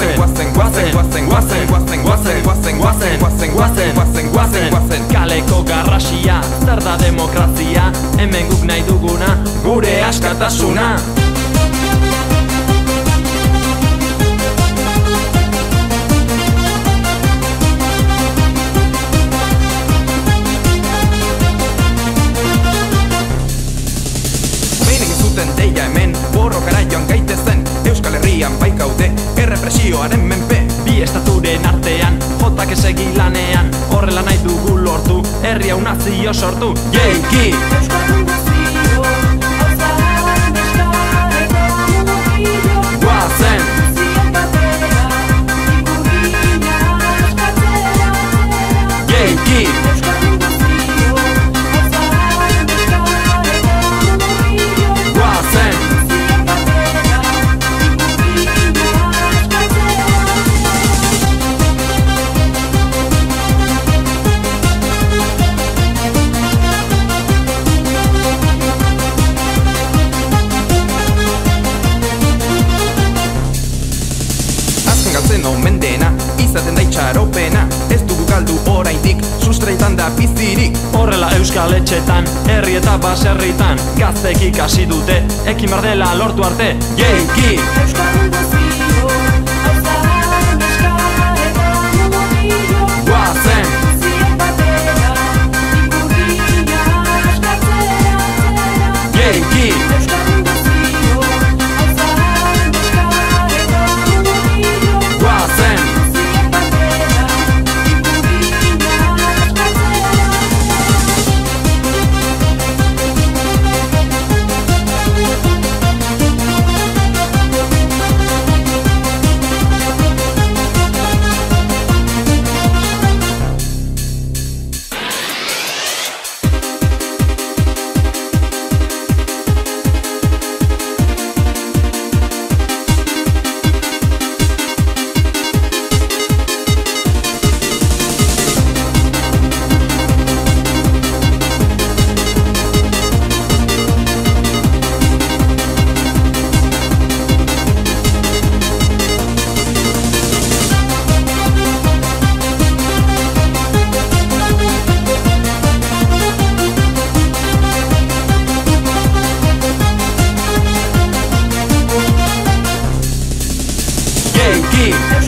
guazen, guazen, guazen, guazen, guazen, guazen, guazen, guazen, guazen, guazen, guazen, guazen, guazen, guazen, Kaleko garrasia, zer da demokrazia Hemen guk nahi duguna, gure askatasuna zuten deia hemen, borrokara joan gaitezen Euskal Herrian baikaude, errepresioaren menpe. Bi estaturen artean, jotak esegi lanean. Horrela nahi dugu lortu, herri hau nazio sortu. Jeiki! Guazen, izaten da itxaropena Ez dugu galdu oraindik, sustraitan da bizirik Horrela euskal etxetan, herri eta baserritan Gaztek ikasi dute, ekin bardela lortu arte Jeiki! Euskal Guzio, Auzaren Euskal eta Mugio Guazen! Jeiki! え。